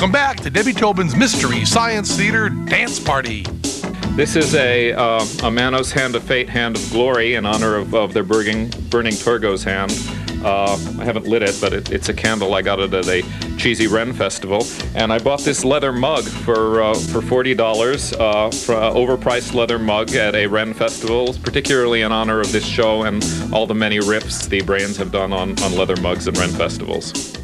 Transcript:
Welcome back to Debbie Tobin's Mystery Science Theater Dance Party. This is a, uh, a Manos Hand of Fate, Hand of Glory in honor of, of their burning, burning Torgo's hand. Uh, I haven't lit it, but it, it's a candle. I got it at a Cheesy Ren festival, and I bought this leather mug for uh, for forty dollars, uh, for uh, overpriced leather mug at a Ren festival, particularly in honor of this show and all the many riffs the Brains have done on, on leather mugs and Ren festivals.